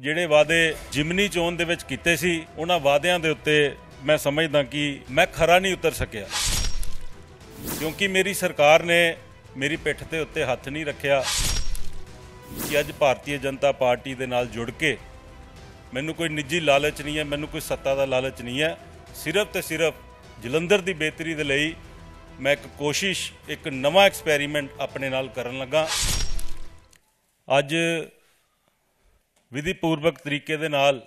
ਜਿਹੜੇ ਵਾਅਦੇ ਜਿਮਨੀ ਚੋਣ ਦੇ ਵਿੱਚ ਕੀਤੇ ਸੀ, ਉਹਨਾਂ ਵਾਅਦਿਆਂ ਦੇ ਉੱਤੇ ਮੈਂ ਸਮਝਦਾ ਕਿ ਮੈਂ ਖਰਾ ਨਹੀਂ ਉਤਰ ਸਕਿਆ। ਕਿਉਂਕਿ ਮੇਰੀ ਸਰਕਾਰ ਨੇ ਮੇਰੀ ਪਿੱਠ ਤੇ ਉੱਤੇ ਹੱਥ ਨਹੀਂ ਰੱਖਿਆ ਕਿ ਅੱਜ ਭਾਰਤੀ ਜਨਤਾ ਪਾਰਟੀ ਦੇ ਨਾਲ ਜੁੜ ਕੇ ਮੈਨੂੰ ਕੋਈ ਨਿੱਜੀ ਲਾਲਚ ਨਹੀਂ ਹੈ, ਮੈਨੂੰ ਕੋਈ ਸੱਤਾ ਦਾ ਲਾਲਚ ਨਹੀਂ ਹੈ। ਸਿਰਫ ਤੇ ਸਿਰਫ ਜਲੰਧਰ ਦੀ ਬਿਹਤਰੀ ਦੇ ਲਈ ਮੈਂ ਇੱਕ ਕੋਸ਼ਿਸ਼, ਇੱਕ ਨਵਾਂ ਐਕਸਪੈਰੀਮੈਂਟ ਆਪਣੇ ਨਾਲ ਕਰਨ ਲੱਗਾ। ਅੱਜ ਵਿਧੀ ਪੂਰਵਕ ਤਰੀਕੇ ਦੇ ਨਾਲ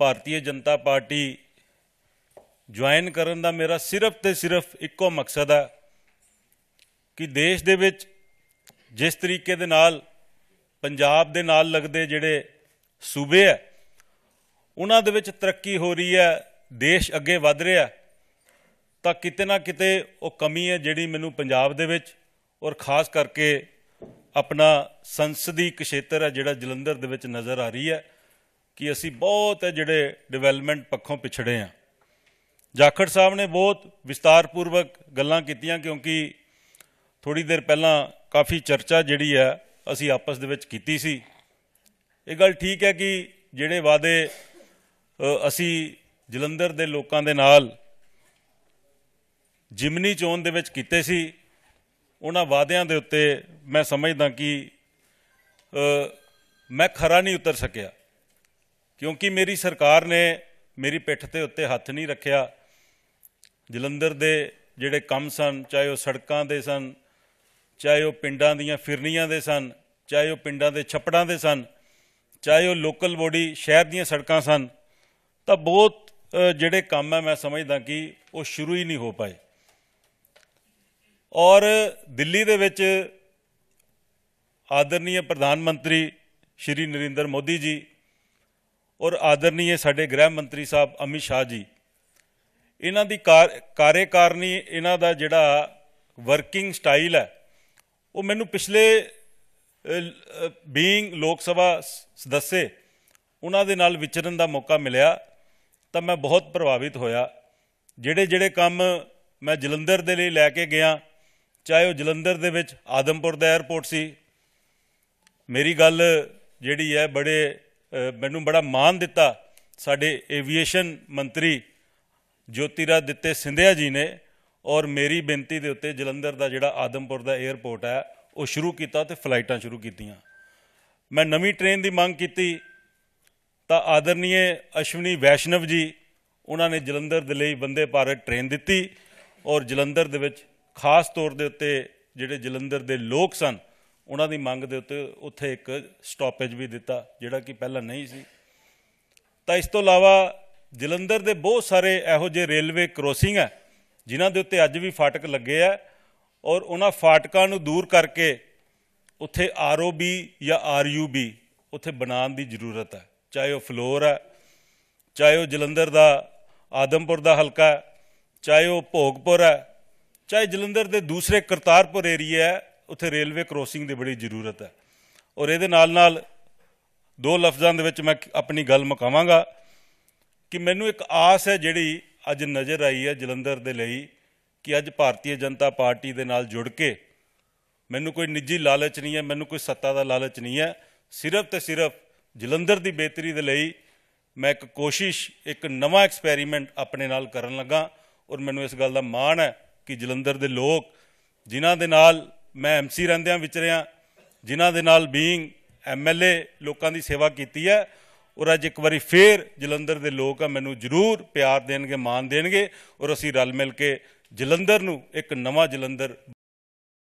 ਭਾਰਤੀ ਜਨਤਾ ਪਾਰਟੀ ਜੁਆਇਨ ਕਰਨ ਦਾ ਮੇਰਾ ਸਿਰਫ ਤੇ ਸਿਰਫ ਇੱਕੋ ਮਕਸਦ ਹੈ ਕਿ ਦੇਸ਼ ਦੇ ਵਿੱਚ ਜਿਸ ਤਰੀਕੇ ਦੇ ਨਾਲ ਪੰਜਾਬ ਦੇ ਨਾਲ ਲੱਗਦੇ ਜਿਹੜੇ ਸੂਬੇ ਹੈ, ਉਹਨਾਂ ਦੇ ਵਿੱਚ ਤਰੱਕੀ ਹੋ ਰਹੀ ਹੈ, ਦੇਸ਼ ਅੱਗੇ ਵਧ ਰਿਹਾ ਤਾਂ ਕਿਤੇ ਨਾ ਕਿਤੇ ਉਹ ਕਮੀ ਹੈ ਜਿਹੜੀ ਮੈਨੂੰ ਪੰਜਾਬ ਦੇ ਵਿੱਚ ਔਰ ਖਾਸ ਕਰਕੇ ਆਪਣਾ ਸੰਸਦੀ ਖੇਤਰ ਹੈ ਜਿਹੜਾ ਜਲੰਧਰ ਦੇ ਵਿੱਚ ਨਜ਼ਰ ਆ ਰਹੀ ਹੈ ਕਿ ਅਸੀਂ ਬਹੁਤ ਹੈ ਜਿਹੜੇ ਡਿਵੈਲਪਮੈਂਟ ਪੱਖੋਂ ਪਿਛੜੇ ਹਾਂ। ਜਾਖੜ ਸਾਹਿਬ ਨੇ ਬਹੁਤ ਵਿਸਤਾਰਪੂਰਵਕ ਗੱਲਾਂ ਕੀਤੀਆਂ ਕਿਉਂਕਿ ਥੋੜੀ ਦੇਰ ਪਹਿਲਾਂ ਕਾਫੀ ਚਰਚਾ ਜਿਹੜੀ ਹੈ ਅਸੀਂ ਆਪਸ ਦੇ ਵਿੱਚ ਕੀਤੀ ਸੀ। ਇਹ ਗੱਲ ਠੀਕ ਹੈ ਕਿ ਜਿਹੜੇ ਵਾਅਦੇ ਅਸੀਂ ਜਲੰਧਰ ਦੇ ਲੋਕਾਂ ਦੇ ਨਾਲ ਜਿਮਨੀ ਚੋਣ ਦੇ ਵਿੱਚ ਕੀਤੇ ਸੀ, ਉਹਨਾਂ ਵਾਅਦਿਆਂ ਦੇ ਉੱਤੇ ਮੈਂ ਸਮਝਦਾ ਕਿ ਮੈਂ ਖਰਾ ਨਹੀਂ ਉਤਰ ਸਕਿਆ। ਕਿਉਂਕਿ ਮੇਰੀ ਸਰਕਾਰ ਨੇ ਮੇਰੀ ਪਿੱਠ ਤੇ ਉੱਤੇ ਹੱਥ ਨਹੀਂ ਰੱਖਿਆ। ਜਲੰਧਰ ਦੇ ਜਿਹੜੇ ਕੰਮ ਸਨ, ਚਾਹੇ ਉਹ ਸੜਕਾਂ ਦੇ ਸਨ, ਚਾਹੇ ਉਹ ਪਿੰਡਾਂ ਦੀਆਂ ਫਿਰਨੀਆਂ ਦੇ ਸਨ, ਚਾਹੇ ਉਹ ਪਿੰਡਾਂ ਦੇ ਛੱਪੜਾਂ ਦੇ ਸਨ, ਚਾਹੇ ਉਹ ਲੋਕਲ ਬੋਡੀ ਸ਼ਹਿਰ ਦੀਆਂ ਸੜਕਾਂ ਸਨ, ਤਾਂ ਬਹੁਤ ਜਿਹੜੇ ਕੰਮ ਹੈ ਮੈਂ ਸਮਝਦਾ ਕਿ ਉਹ ਸ਼ੁਰੂ ਹੀ ਨਹੀਂ ਹੋ ਪਾਏ। ਔਰ ਦਿੱਲੀ ਦੇ ਵਿੱਚ ਆਦਰਨੀय ਪ੍ਰਧਾਨ ਮੰਤਰੀ ਸ਼੍ਰੀ ਨਰਿੰਦਰ ਮੋਦੀ ਜੀ ਔਰ ਆਦਰਨੀਏ ਸਾਡੇ ਗ੍ਰਹਿ ਮੰਤਰੀ ਸਾਹਿਬ ਅਮਿਤ ਸ਼ਾਹ ਜੀ। ਇਹਨਾਂ ਦੀ ਕਾਰਜਕਾਰਨੀ ਇਹਨਾਂ ਦਾ ਜਿਹੜਾ ਵਰਕਿੰਗ ਸਟਾਈਲ ਹੈ, ਉਹ ਮੈਨੂੰ ਪਿਛਲੇ ਬੀਇੰਗ ਲੋਕ ਸਭਾ ਸਦੱਸੇ ਉਹਨਾਂ ਦੇ ਨਾਲ ਵਿਚਰਨ ਦਾ ਮੌਕਾ ਮਿਲਿਆ ਤਾਂ ਮੈਂ ਬਹੁਤ ਪ੍ਰਭਾਵਿਤ ਹੋਇਆ। ਜਿਹੜੇ ਜਿਹੜੇ ਕੰਮ ਮੈਂ ਜਲੰਧਰ ਦੇ ਲਈ ਲੈ ਕੇ ਗਿਆ, ਚਾਹੇ ਉਹ ਜਲੰਧਰ ਦੇ ਵਿੱਚ ਆਦਮਪੁਰ ਦਾ 에ਅਰਪੋਰਟ ਸੀ ਮੇਰੀ ਗੱਲ ਜਿਹੜੀ ਹੈ ਬੜੇ ਮੈਨੂੰ ਬੜਾ ਮਾਣ ਦਿੱਤਾ ਸਾਡੇ ਏਵੀਏਸ਼ਨ ਮੰਤਰੀ ਜੋਤੀਰਾਦਿੱਤੇ ਸਿੰਧਿਆ ਜੀ ਨੇ ਔਰ ਮੇਰੀ ਬੇਨਤੀ ਦੇ ਉੱਤੇ ਜਲੰਧਰ ਦਾ ਜਿਹੜਾ ਆਦਮਪੁਰ ਦਾ 에ਅਰਪੋਰਟ ਹੈ, ਉਹ ਸ਼ੁਰੂ ਕੀਤਾ ਤੇ ਫਲਾਈਟਾਂ ਸ਼ੁਰੂ ਕੀਤੀਆਂ। ਮੈਂ ਨਵੀਂ ਟ੍ਰੇਨ ਦੀ ਮੰਗ ਕੀਤੀ, ਤਾਂ ਆਦਰਨੀय ਅਸ਼ਵਨੀ ਵੈਸ਼ਨਵ ਜੀ, ਉਹਨਾਂ ਨੇ ਜਲੰਧਰ ਦੇ ਲਈ ਵੰਦੇ ਭਾਰਤ ਟ੍ਰੇਨ ਦਿੱਤੀ ਔਰ ਜਲੰਧਰ ਦੇ ਵਿੱਚ ਖਾਸ ਤੌਰ ਦੇ ਉੱਤੇ ਜਿਹੜੇ ਜਲੰਧਰ ਦੇ ਲੋਕ ਸਨ ਉਹਨਾਂ ਦੀ ਮੰਗ ਦੇ ਉੱਤੇ ਉੱਥੇ ਇੱਕ ਸਟਾਪੇਜ ਵੀ ਦਿੱਤਾ, ਜਿਹੜਾ ਕਿ ਪਹਿਲਾਂ ਨਹੀਂ ਸੀ। ਤਾਂ ਇਸ ਤੋਂ ਇਲਾਵਾ ਜਲੰਧਰ ਦੇ ਬਹੁਤ ਸਾਰੇ ਇਹੋ ਜਿਹੇ ਰੇਲਵੇ ਕ੍ਰੋਸਿੰਗ ਹੈ ਜਿਨ੍ਹਾਂ ਦੇ ਉੱਤੇ ਅੱਜ ਵੀ ਫਾਟਕ ਲੱਗੇ ਆ ਔਰ ਉਹਨਾਂ ਫਾਟਕਾਂ ਨੂੰ ਦੂਰ ਕਰਕੇ ਉੱਥੇ ਆਰਓਬੀ ਜਾਂ ਆਰਯੂਬੀ ਉੱਥੇ ਬਣਾਉਣ ਦੀ ਜ਼ਰੂਰਤ ਹੈ ਚਾਹੇ ਉਹ ਫਲੋਰ ਹੈ ਚਾਹੇ ਉਹ ਜਲੰਧਰ ਦਾ ਆਦਮਪੁਰ ਦਾ ਹਲਕਾ, ਚਾਹੇ ਉਹ ਭੋਗਪੁਰ ਹੈ ਚਾਹੇ ਜਲੰਧਰ ਦੇ ਦੂਸਰੇ ਕਰਤਾਰਪੁਰ ਏਰੀਆ ਹੈ ਉੱਥੇ ਰੇਲਵੇ ਕ੍ਰੋਸਿੰਗ ਦੀ ਬੜੀ ਜ਼ਰੂਰਤ ਹੈ। ਔਰ ਇਹਦੇ ਨਾਲ ਨਾਲ ਦੋ ਲਫ਼ਜ਼ਾਂ ਦੇ ਵਿੱਚ ਮੈਂ ਆਪਣੀ ਗੱਲ ਮੁਕਾਵਾਂਗਾ ਕਿ ਮੈਨੂੰ ਇੱਕ ਆਸ ਹੈ ਜਿਹੜੀ ਅੱਜ ਨਜ਼ਰ ਆਈ ਹੈ ਜਲੰਧਰ ਦੇ ਲਈ ਕਿ ਅੱਜ ਭਾਰਤੀ ਜਨਤਾ ਪਾਰਟੀ ਦੇ ਨਾਲ ਜੁੜ ਕੇ ਮੈਨੂੰ ਕੋਈ ਨਿੱਜੀ ਲਾਲਚ ਨਹੀਂ ਹੈ, ਮੈਨੂੰ ਕੋਈ ਸੱਤਾ ਦਾ ਲਾਲਚ ਨਹੀਂ ਹੈ। ਸਿਰਫ ਤੇ ਸਿਰਫ ਜਲੰਧਰ ਦੀ ਬਿਹਤਰੀ ਦੇ ਲਈ ਮੈਂ ਇੱਕ ਕੋਸ਼ਿਸ਼, ਇੱਕ ਨਵਾਂ ਐਕਸਪੈਰੀਮੈਂਟ ਆਪਣੇ ਨਾਲ ਕਰਨ ਲੱਗਾ ਔਰ ਮੈਨੂੰ ਇਸ ਗੱਲ ਦਾ ਮਾਣ ਹੈ ਕਿ ਜਲੰਧਰ ਦੇ ਲੋਕ ਜਿਨ੍ਹਾਂ ਦੇ ਨਾਲ ਮੈਂ ਐਮਸੀ ਰਹਿੰਦਿਆਂ ਵਿਚਰਿਆ ਜਿਨ੍ਹਾਂ ਦੇ ਨਾਲ ਬੀਇੰਗ ਐਮਐਲਏ ਲੋਕਾਂ ਦੀ ਸੇਵਾ ਕੀਤੀ ਹੈ, ਔਰ ਅੱਜ ਇੱਕ ਵਾਰੀ ਫੇਰ ਜਲੰਧਰ ਦੇ ਲੋਕ ਆ, ਮੈਨੂੰ ਜ਼ਰੂਰ ਪਿਆਰ ਦੇਣਗੇ, ਮਾਣ ਦੇਣਗੇ, ਔਰ ਅਸੀਂ ਰਲ ਮਿਲ ਕੇ ਜਲੰਧਰ ਨੂੰ ਇੱਕ ਨਵਾਂ ਜਲੰਧਰ